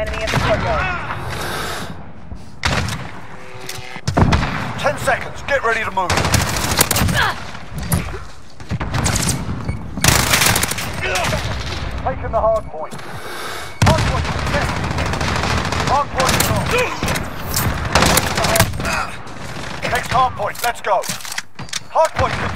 enemy in the courtyard. Ten seconds. Get ready to move. Taking the hard point. Hard point contested. Hard point lost. Next hard point. Let's go. Hard point